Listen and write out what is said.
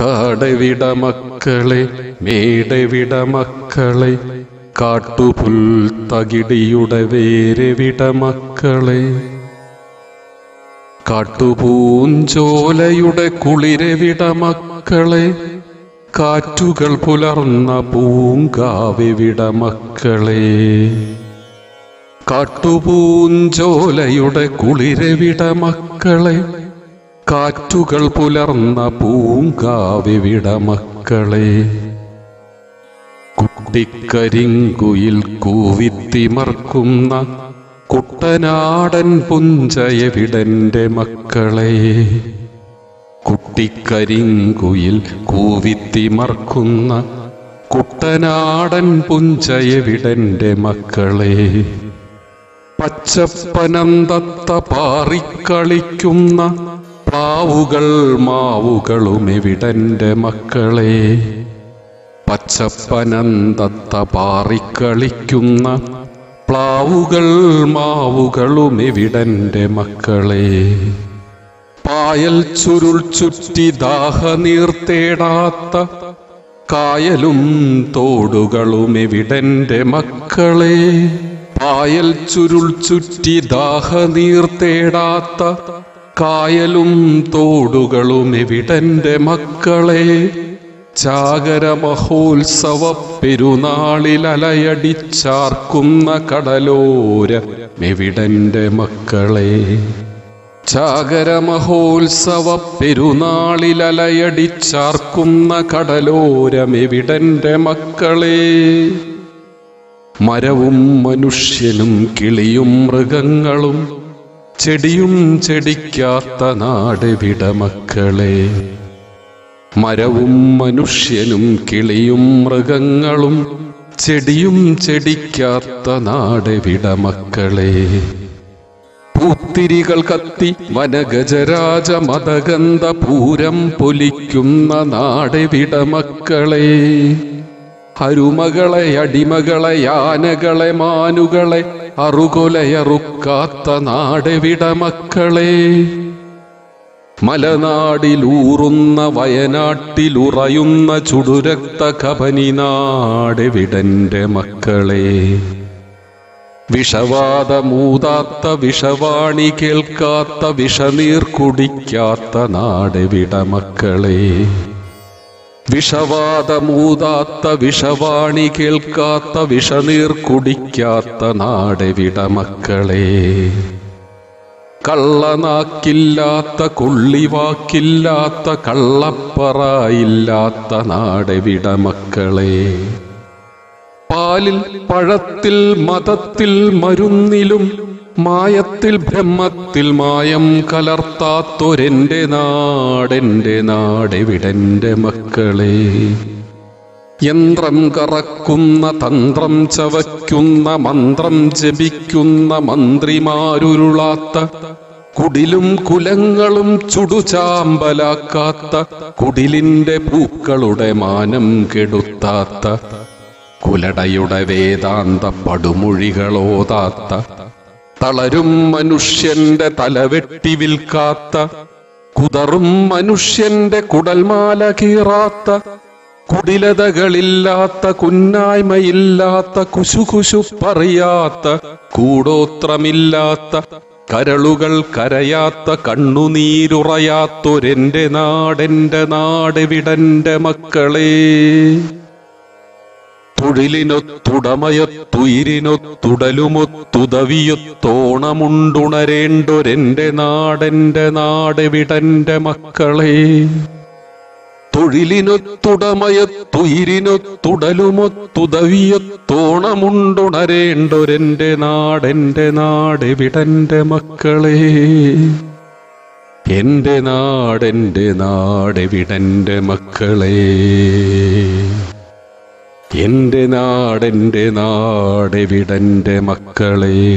കാടവിട മക്കളെ മേടവിട മക്കളെ കാട്ടുപുൽ തകിടിയുടെ വേരവിട മക്കളെ. കാട്ടുപൂഞ്ചോലയുടെ കുളിരവിട മക്കളെ കാറ്റുകൾ പുലർന്ന പൂങ്കാവിവിട മക്കളെ. കാട്ടുപൂഞ്ചോലയുടെ കുളിരവിട മക്കളെ കാറ്റുകൾ പുലർന്ന പൂങ്കാവിവിട മക്കളെ. കുട്ടിക്കരിങ്കുയിൽ കൂവിത്തിമർക്കുന്ന കുട്ടനാടൻ പുഞ്ചയവിടന്റെ മക്കളെ. കുട്ടിക്കരിങ്കുയിൽ കൂവിത്തിമർക്കുന്ന കുട്ടനാടൻ പുഞ്ചയവിടന്റെ മക്കളെ. പച്ചപ്പനന്തത്ത പാറിക്കളിക്കുന്ന പ്ലാവുകൾ മാവുകളും എവിടന്റെ മക്കളെ? പച്ചപ്പനന്തത്ത പാറിക്കളിക്കുന്ന പ്ലാവുകൾ മാവുകളും എവിടന്റെ മക്കളെ? പായൽ ചുരുൾ ചുറ്റി ദാഹനീർ തേടാത്ത കായലും തോടുകളും എവിടന്റെ മക്കളെ? പായൽ ചുരുൾ ചുറ്റി ദാഹനീർ തേടാത്ത കായലും തോടുകളും എവിടന്റെ മക്കളെ? ചാകര മഹോത്സവ പെരുന്നാളിൽ അലയടിച്ചാർക്കുന്ന കടലോര എവിടന്റെ മക്കളെ? ചാകര മഹോത്സവ പെരുന്നാളിൽ അലയടിച്ചാർക്കുന്ന കടലോരമെവിടന്റെ മക്കളെ? മരവും മനുഷ്യനും കിളിയും മൃഗങ്ങളും ചെടിയും ചെടിക്കാത്ത നാടെവിട മക്കളെ? മരവും മനുഷ്യനും കിളിയും മൃഗങ്ങളും ചെടിയും ചെടിക്കാത്ത നാടെവിട മക്കളെ? പൂത്തിരികൾ കത്തി വനഗജരാജ മതഗന്ധ പൂരം പൊലിക്കുന്ന നാടെവിട മക്കളെ? അരുമകളെ അടിമകളെ യാനകളെ മാനുകളെ അറുകൊലയറുക്കാത്ത നാടെവിട മക്കളെ മലനാടിലൂറുന്ന വയനാട്ടിലുറയുന്ന ചുടുരക്ത കപനി നാടെവിടന്റെ മക്കളെ? വിഷവാദമൂതാത്ത വിഷവാണി കേൾക്കാത്ത വിഷനീർ കുടിക്കാത്ത നാടെവിട മക്കളെ വിഷവാദമൂതാത്ത വിഷവാണി കേൾക്കാത്ത വിഷനീർ കുടിക്കാത്ത നാടെവിട മക്കളെ? കള്ളനാക്കില്ലാത്ത കുള്ളിവാക്കില്ലാത്ത കള്ളപ്പറയില്ലാത്ത നാടെവിട മക്കളെ? പാലിൽ പഴത്തിൽ മതത്തിൽ മരുന്നിലും മായത്തിൽ ബ്രഹ്മത്തിൽ മായം കലർത്താത്തൊരെന്റെ നാടെന്റെ നാടെവിടന്റെ മക്കളെ? യന്ത്രം കറക്കുന്ന തന്ത്രം ചവയ്ക്കുന്ന മന്ത്രം ജപിക്കുന്ന മന്ത്രിമാരുരുളാത്ത കുടിലും കുലങ്ങളും ചുടുചാമ്പലാക്കാത്ത കുടിലിന്റെ പൂക്കളുടെ മാനം കെടുത്താത്ത കുലടയുടെ വേദാന്ത പടുമൊഴികളോതാത്ത തളരും മനുഷ്യന്റെ തലവെട്ടി വിൽക്കാത്ത കുതറും മനുഷ്യന്റെ കുടൽമാല കീറാത്ത കുടിലതകളില്ലാത്ത കുന്നായ്മയില്ലാത്ത കുശുകുശു പറയാത്ത കൂടോത്രമില്ലാത്ത കരളുകൾ കരയാത്ത കണ്ണുനീരുറയാത്തൊരെന്റെ നാടെന്റെ നാടെവിടന്റെ മക്കളെ. തൊഴിലിനൊത്തുടമയൊത്തുയിരിനൊത്തുടലുമൊത്തുതവിയൊത്തോണമുണ്ടുണരേണ്ടൊരെന്റെ നാടെന്റെ നാട് വിടന്റെ മക്കളെ. തൊഴിലിനൊത്തുടമയൊത്തുയിരിനൊത്തുടലുമൊത്തുതവിയൊത്തോണമുണ്ടുണരേണ്ടൊരെന്റെ നാടെന്റെ നാട് വിടന്റെ മക്കളെ. എന്റെ നാടെന്റെ നാട് വിടന്റെ മക്കളെ. എന്റെ നാടെന്റെ നാടെവിടന്റെ മക്കളെ?